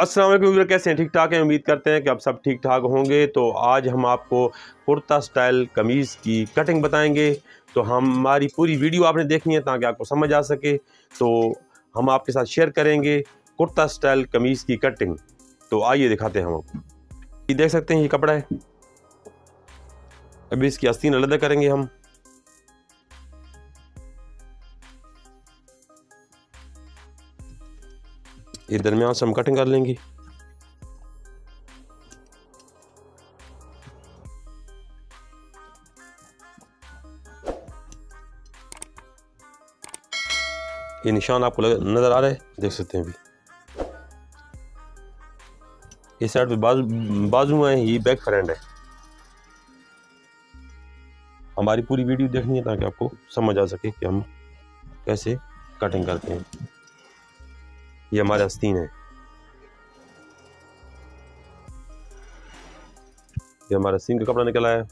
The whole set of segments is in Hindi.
असलम कैसे हैं? ठीक ठाक हैं? उम्मीद करते हैं कि आप सब ठीक ठाक होंगे। तो आज हम आपको कुर्ता स्टाइल कमीज़ की कटिंग बताएँगे। तो हमारी पूरी वीडियो आपने देखनी है ताकि आपको समझ आ सके। तो हम आपके साथ शेयर करेंगे कुर्ता स्टाइल कमीज़ की कटिंग। तो आइए दिखाते हैं हम आपको। ये देख सकते हैं, ये कपड़ा है। अभी इसकी आस्तीन अलग करेंगे हम। ये दरमियान से हम कटिंग कर लेंगे। ये निशान आपको नज़र आ रहा है? देख सकते हैं अभी। इस साइड पे बाजू बाजू है ये बैक फ्रेंड है। हमारी पूरी वीडियो देखनी है ताकि आपको समझ आ सके कि हम कैसे कटिंग करते हैं। ये हमारे आस्तीन है। ये हमारा सीन का कपड़ा निकला है।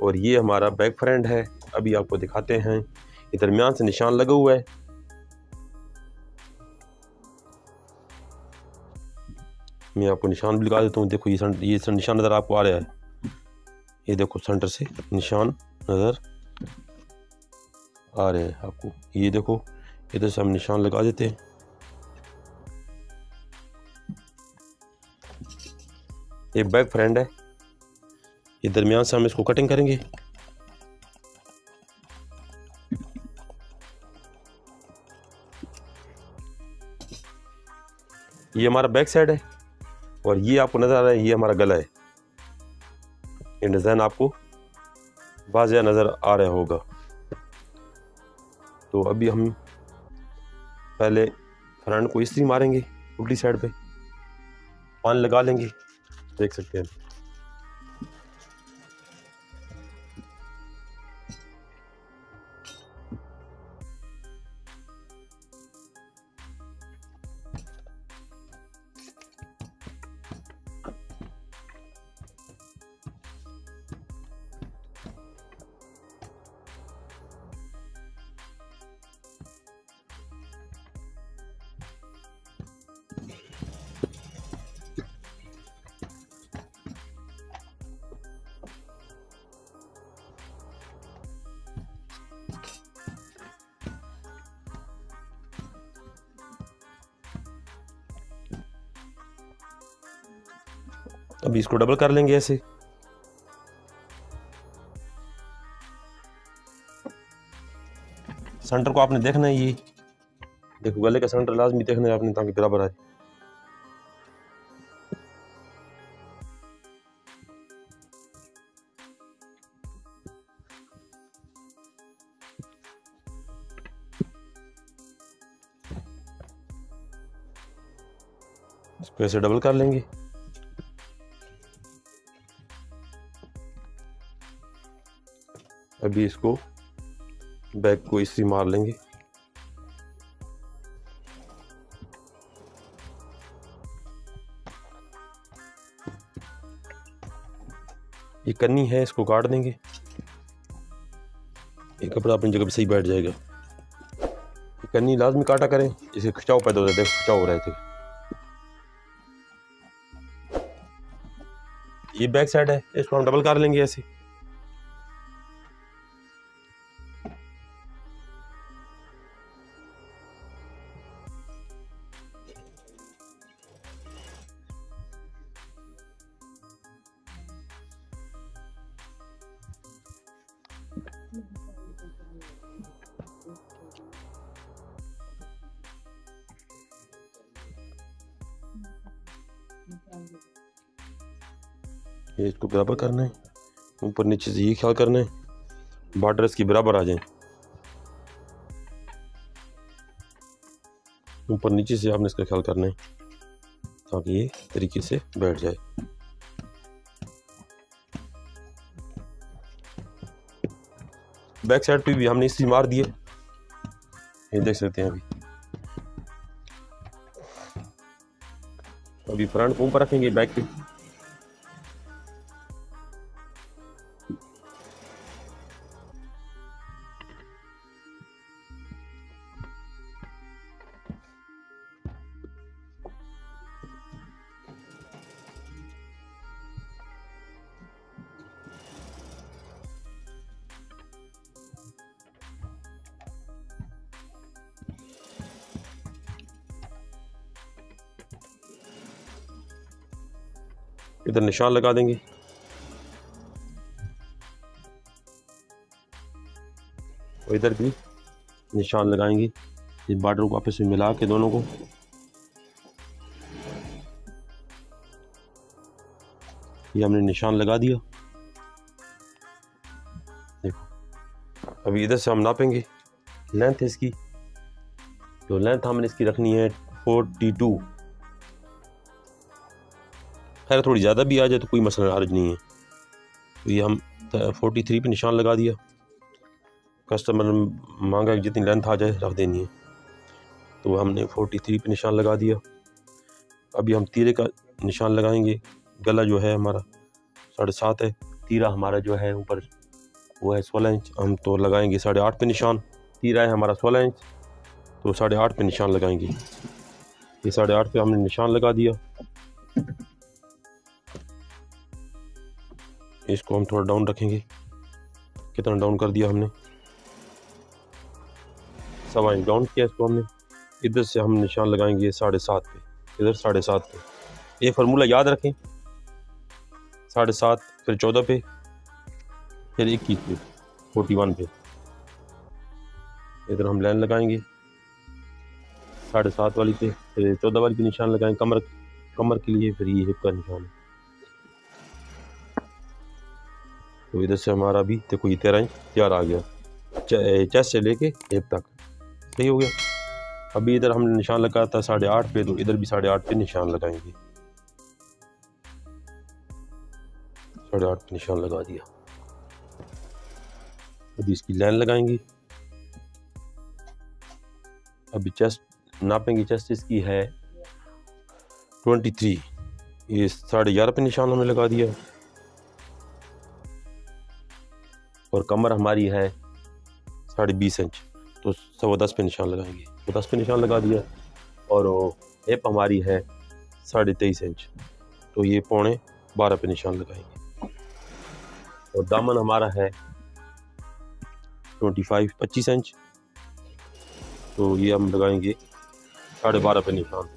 और ये हमारा बैक फ्रेंड है। अभी आपको दिखाते हैं। ये दरमियान से निशान लगा हुआ है। मैं आपको निशान भी लगा देता हूँ। देखो ये सन, ये सन निशान नज़र आपको आ रहा है। ये देखो सेंटर से निशान नज़र आ रहे हैं आपको। ये देखो इधर से हम निशान लगा देते हैं। ये बैक फ्रेंड है। ये दरमियान से हम इसको कटिंग करेंगे। ये हमारा बैक साइड है और ये आपको नज़र आ रहा है, ये हमारा गला है। ये डिज़ाइन आपको वाजिया नज़र आ रहा होगा। तो अभी हम पहले फ्रंट को इस्त्री मारेंगे, उल्टी साइड पे। पानी लगा लेंगे। देख सकते हैं। अभी इसको डबल कर लेंगे ऐसे। सेंटर को आपने देखना है ये। देखो, गले का सेंटर लाजमी देखना है आपने ताकि बराबर आए। इसको ऐसे डबल कर लेंगे। अभी इसको बैग को इसी मार लेंगे। ये कन्नी है, इसको काट देंगे। ये कपड़ा अपनी जगह पे सही बैठ जाएगा। ये कन्नी लाजमी काटा करें, इसे खिंचाव पैदा हो जाता है, खिंचाव हो रहे थे। ये बैक साइड है, इसको हम डबल कर लेंगे ऐसे। ये इसको बराबर करना है। ऊपर नीचे से ये ख्याल करना है। बॉर्डर इसकी बराबर आ जाए। ऊपर नीचे से आपने इसका ख्याल करना है, ताकि ये तरीके से बैठ जाए। बैक साइड पे भी हमने इसी मार दिए। ये देख सकते हैं अभी। अभी फ्रंट को ऊपर रखेंगे, बैक पे। इधर निशान लगा देंगे। और इधर भी निशान लगाएँगे। इस बार्डर को आपस में मिला के दोनों को। ये हमने निशान लगा दिया। देखो, अभी इधर से हम नापेंगे। लेंथ इसकी तो लेंथ हमने इसकी रखनी है, फोर्टी टू। खैर, थोड़ी ज़्यादा भी आ जाए तो कोई मसला हर्ज नहीं है। तो ये हम फोर्टी थ्री पे निशान लगा दिया। कस्टमर मांगा कि जितनी लेंथ आ जाए, रख देनी है। तो हमने फोर्टी थ्री पे निशान लगा दिया। अभी हम तीरे का निशान लगाएँगे। गला जो है हमारा साढ़े सात है। तीरा हमारा जो है ऊपर, वो है सोलह इंच। हम तो लगाएँगे साढ़े आठ पे निशान। तीरा है हमारा सोलह इंच। तो साढ़े आठ पे निशान लगाएँगे। ये साढ़े आठ पे हमने निशान लगा दिया। इसको हम थोड़ा डाउन रखेंगे। कितना डाउन कर दिया हमने? सवा इंच डाउन किया इसको हमने। इधर से हम निशान लगाएँगे साढ़े सात पे। इधर साढ़े सात पे। ये फार्मूला याद रखें। साढ़े सात, फिर चौदह पे, फिर इक्कीस पे फोर्टी वन पे। इधर हम लाइन लगाएँगे। साढ़े सात वाली पे, फिर चौदह वाली पे निशान लगाएँगे कमर कमर के लिए फिर ये हिप का निशान है। तो इधर से हमारा भी देखो ये तेरह इंच तैयार आ गया। चेस्ट से लेके एक तक। सही हो गया? अभी इधर हमने निशान लगाया था साढ़े आठ पे तो इधर भी साढ़े आठ पे निशान लगाएँगे। साढ़े आठ पे निशान लगा दिया। अभी इसकी लाइन लगाएँगे। अभी चेस्ट नापेंगे चेस्ट इसकी है ट्वेंटी थ्री। ये साढ़े ग्यारह पे निशान हमने लगा दिया। और कमर हमारी है साढ़े बीस इंच। तो सवा दस पे निशान लगाएँगे। तो दस पे निशान लगा दिया और एप हमारी है साढ़े तेईस इंच। तो ये पौने बारह पे निशान लगाएँगे। और दामन हमारा है ट्वेंटी फाइव, पच्चीस इंच। तो ये हम लगाएँगे साढ़े बारह पे निशान।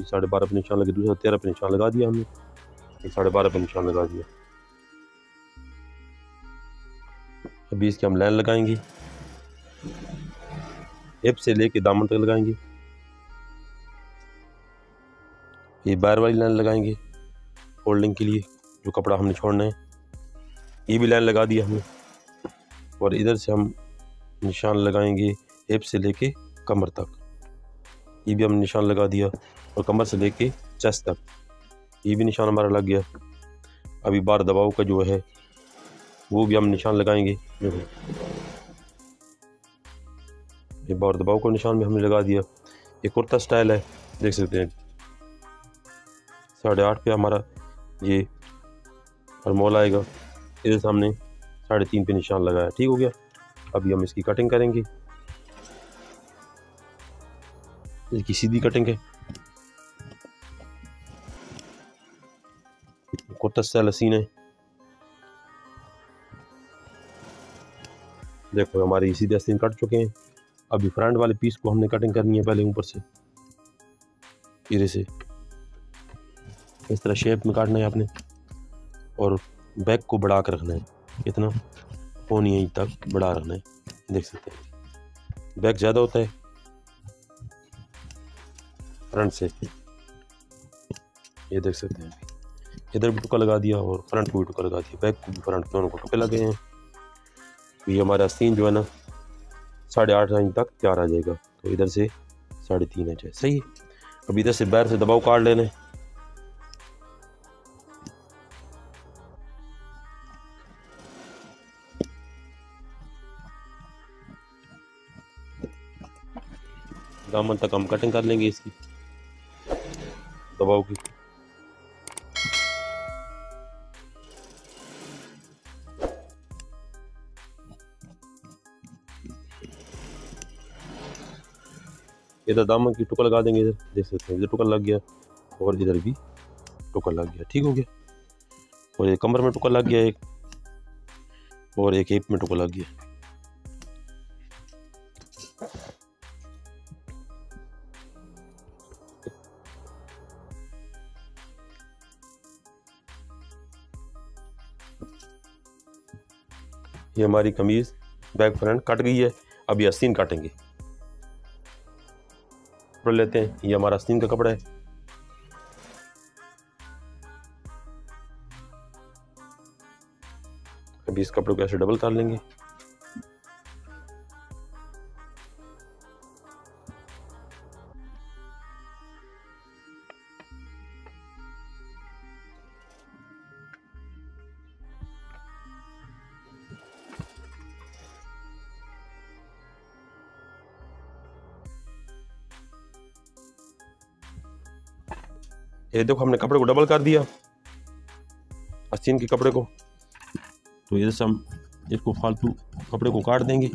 साढ़े बारह पे निशान लगे, दूसरा तेरह पे निशान लगा दिया हमने। साढ़े बारह पे निशान लगा दिया। अभी की हम लाइन लगाएँगे। हिप से लेके दामन तक लगाएँगे। ये बार वाली लाइन लगाएँगे फोल्डिंग के लिए, जो कपड़ा हमने छोड़ना है। ये भी लाइन लगा दिया हमने। और इधर से हम निशान लगाएँगे हिप से लेके कमर तक। ये भी हमने निशान लगा दिया और कमर से लेके चेस्ट तक। ये भी निशान हमारा लग गया। अभी बार दबाव का जो है, वो भी हम निशान लगाएँगे। ये बार दबाव का निशान भी हमने लगा दिया। ये कुर्ता स्टाइल है, देख सकते हैं। साढ़े आठ पे हमारा ये मोल आएगा। इधर सामने साढ़े तीन पे निशान लगाया। ठीक हो गया? अभी हम इसकी कटिंग करेंगे। इसकी सीधी कटिंग है। कुर्ता स्टाइल हसीन है। देखो, हमारी सीधे आस्तीन कट चुके हैं। अभी फ्रंट वाले पीस को हमने कटिंग करनी है पहले ऊपर से। धीरे से। इस तरह शेप में काटना है आपने। और बैक को बढ़ा कर रखना है। इतना। पौनी इंच तक बढ़ा रखना है। देख सकते हैं। बैक ज़्यादा होता है। फ्रंट से। ये देख सकते हैं। इधर भी टुका लगा दिया और फ्रंट को भी टुका लगा दिया। बैक को भी फ्रंट दोनों को टुके लगे हैं। ये हमारा सीन जो है ना, साढ़े आठ इंच तक तैयार आ जाएगा। तो इधर से साढ़े तीन इंच है सही? अब इधर से बैर से दबाव काट लेना। है दामन तक हम कटिंग कर लेंगे इसकी। दबाव की। इधर दामन की टुकड़ लगा देंगे इधर। देख सकते हैं, इधर टुकड़ लग गया और इधर भी टुकड़ लग गया। ठीक हो गया। और ये कमर में टुकड़ लग गया एक, और एक हिप में टुकड़ लग गया। ये हमारी कमीज़ बैक फ्रंट कट गई है, अब ये काटेंगे। कपड़ा लेते हैं। ये हमारा आस्तीन का कपड़ा है। अभी इस कपड़े को ऐसे डबल कर लेंगे। ये देखो, हमने कपड़े को डबल कर दिया। आस्तीन के कपड़े को। तो ये हम इसको फालतू कपड़े को काट देंगे।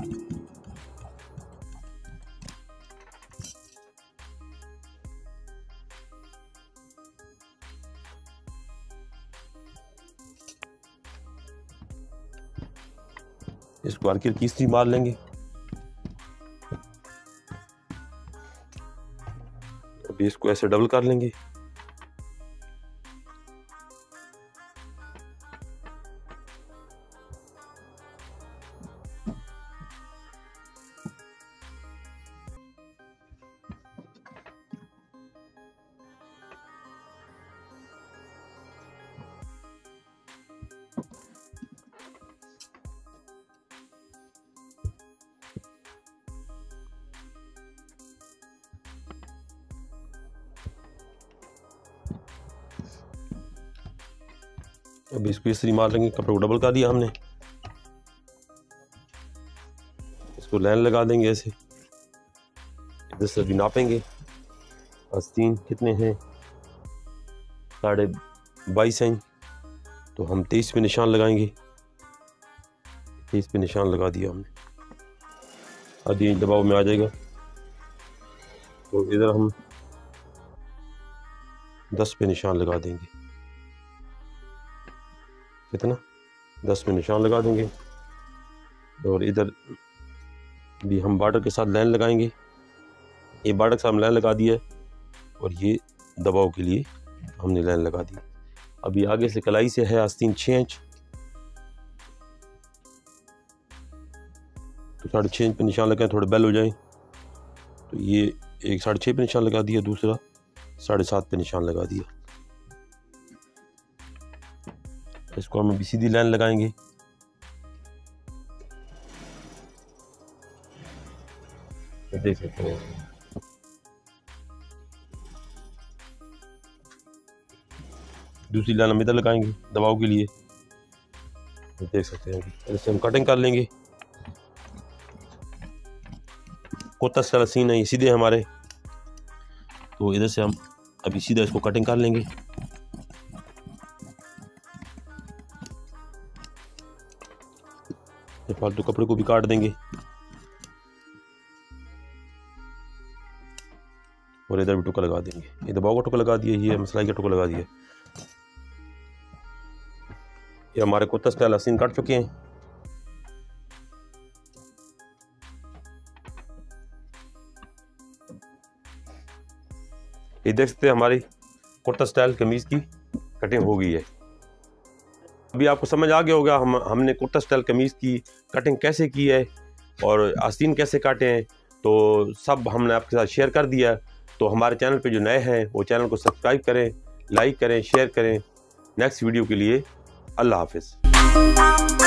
इसको हल्की हल्की मार लेंगे। अभी इसको ऐसे डबल कर लेंगे। अभी इसको इस मार लेंगे, कपड़े को डबल कर दिया हमने। इसको लाइन लगा देंगे ऐसे। इधर से अभी नापेंगे। आस्तीन कितने हैं? साढ़े बाईस इंच तो हम तेईस पे निशान लगाएँगे। तेईस पे निशान लगा दिया हमने। आधी इंच दबाव में आ जाएगा। तो इधर हम दस पे निशान लगा देंगे। कितना? दस में निशान लगा देंगे। और इधर भी हम बार्डर के साथ लाइन लगाएँगे। ये बार्डर के साथ लाइन लगा दी है। और ये दबाव के लिए हमने लाइन लगा दी। अभी आगे से कलाई से है आस्तीन छः इंच। तो साढ़े छः इंच पे निशान लगाए, थोड़े बेल हो जाए। तो ये एक साढ़े छः पे निशान लगा दिया, दूसरा साढ़े सात पे निशान लगा दिया। इसको हम अभी सीधी लाइन लगाएँगे। देख सकते हैं। दूसरी लाइन हम इधर लगाएँगे दबाव के लिए। देख सकते हैं। ऐसे हम कटिंग कर लेंगे। कोता स्टाइल सीन है, ये सीधे हमारे। तो इधर से हम अभी सीधा इसको कटिंग कर लेंगे। फालतू कपड़े को भी काट देंगे। और इधर भी टुका लगा देंगे। ये दबाव का टुका लगा दिया, ये मसलाई का टुका लगा दिया। ये हमारे कुत्ता स्टाइल हसीन काट चुके हैं। ये देख सकते हैं हमारी कुर्ता स्टाइल कमीज़ की कटिंग हो गई है। अभी आपको समझ आ गया होगा, हम, हमने कुर्ता स्टाइल कमीज़ की, कटिंग कैसे की है और आस्तीन कैसे काटे हैं तो सब हमने आपके साथ शेयर कर दिया। तो हमारे चैनल पे जो नए हैं, वो चैनल को सब्सक्राइब करें, लाइक करें, शेयर करें। नेक्स्ट वीडियो के लिए अल्लाह हाफिज़।